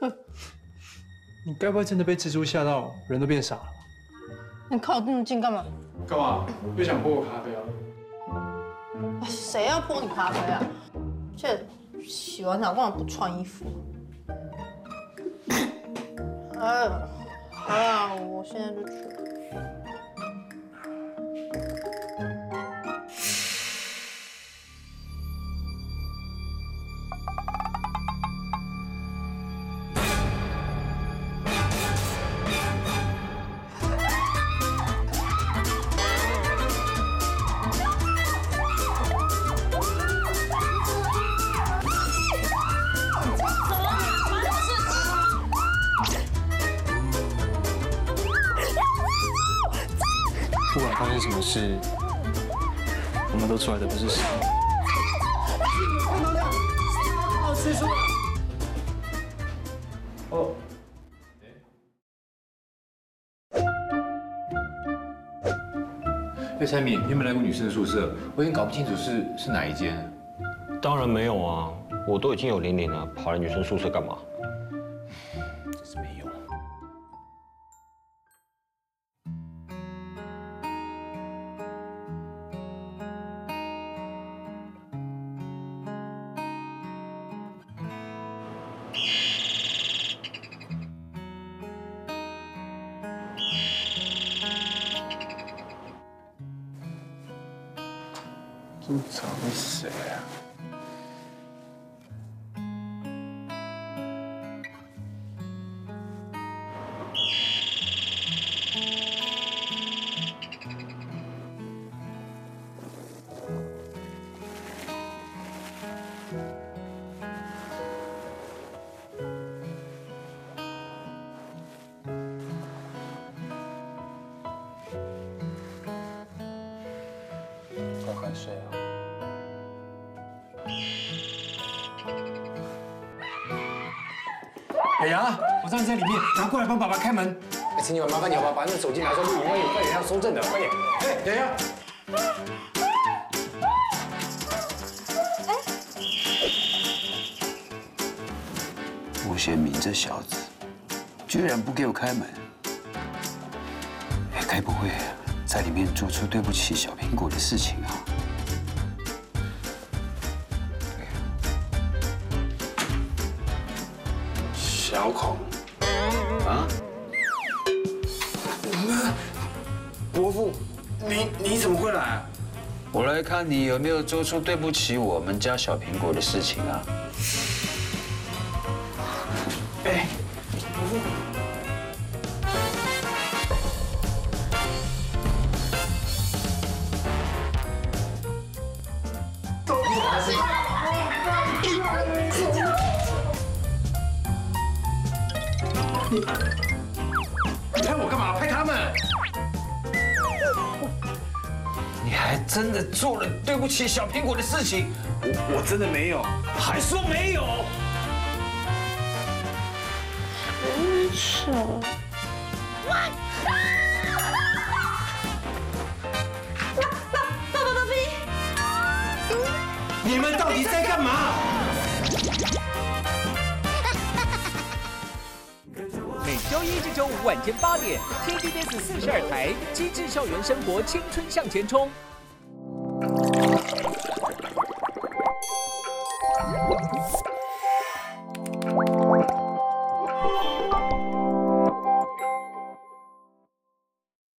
你该不会真的被蜘蛛吓到，人都变傻了？你靠我这么近干嘛？干嘛？又想泼我咖啡啊？谁要泼你咖啡啊？这洗完澡忘了不穿衣服。哎，好了，我现在就去。发生什么事，我们都出来的不是傻。哦，哎，蔡敏，你有没有来过女生的宿舍？我已经搞不清楚是是哪一间。当然没有啊，我都已经有玲玲了，跑来女生宿舍干嘛？这么早会谁啊？睡啊！海洋，我让你在里面，拿过来帮爸爸开门。哎，陈姐，麻烦你好不好？把那个手机拿出来录影，快点，要收证的，快点。哎，洋洋，吴贤明这小子，居然不给我开门！哎，该不会在里面做出对不起小苹果的事情啊？小孔，啊？伯父，你你怎么会来？我来看你有没有做出对不起我们家小苹果的事情啊？你你拍我干嘛？拍他们！你还真的做了对不起小苹果的事情？我我真的没有。还说没有？你们到底在干嘛？周一至周五晚间八点 tvbs 四十二台机智校园生活青春向前冲。